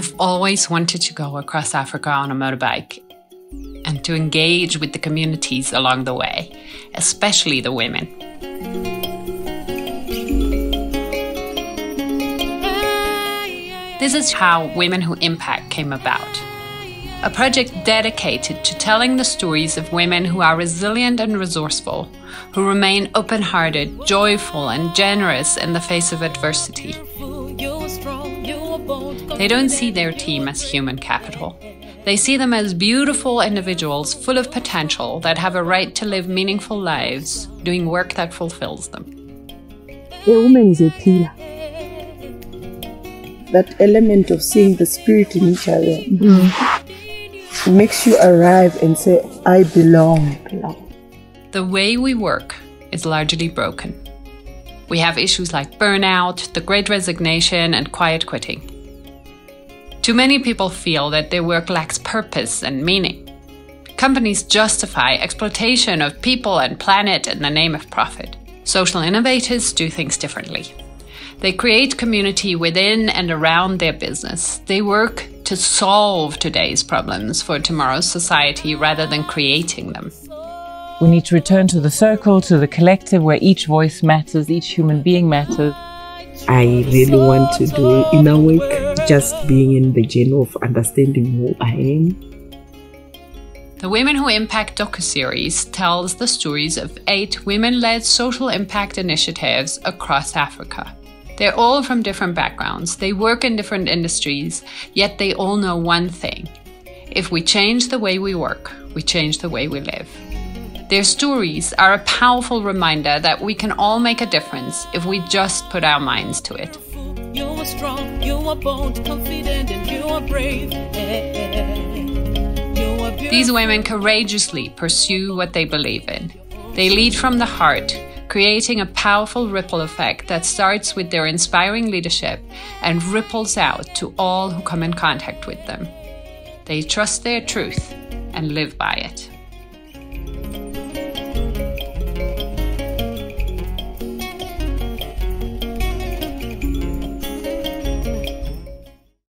I've always wanted to go across Africa on a motorbike and to engage with the communities along the way, especially the women. This is how Women Who Impact came about. A project dedicated to telling the stories of women who are resilient and resourceful, who remain open hearted, joyful, and generous in the face of adversity. They don't see their team as human capital. They see them as beautiful individuals full of potential that have a right to live meaningful lives, doing work that fulfills them. A woman is a pillar. That element of seeing the spirit in each other mm. makes you arrive and say, I belong. belong. The way we work is largely broken. We have issues like burnout, the great resignation, and quiet quitting. Too many people feel that their work lacks purpose and meaning. Companies justify exploitation of people and planet in the name of profit. Social innovators do things differently. They create community within and around their business. They work to solve today's problems for tomorrow's society rather than creating them. We need to return to the circle, to the collective where each voice matters, each human being matters. I really want to do inner work, just being in the journey of understanding who I am. The Women Who Impact docu-series tells the stories of eight women-led social impact initiatives across Africa. They're all from different backgrounds, they work in different industries, yet they all know one thing. If we change the way we work, we change the way we live. Their stories are a powerful reminder that we can all make a difference if we just put our minds to it. Strong, you are bold, confident, and you are brave. You are These women courageously pursue what they believe in. They lead from the heart, creating a powerful ripple effect that starts with their inspiring leadership and ripples out to all who come in contact with them. They trust their truth and live by it.